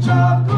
chocolate.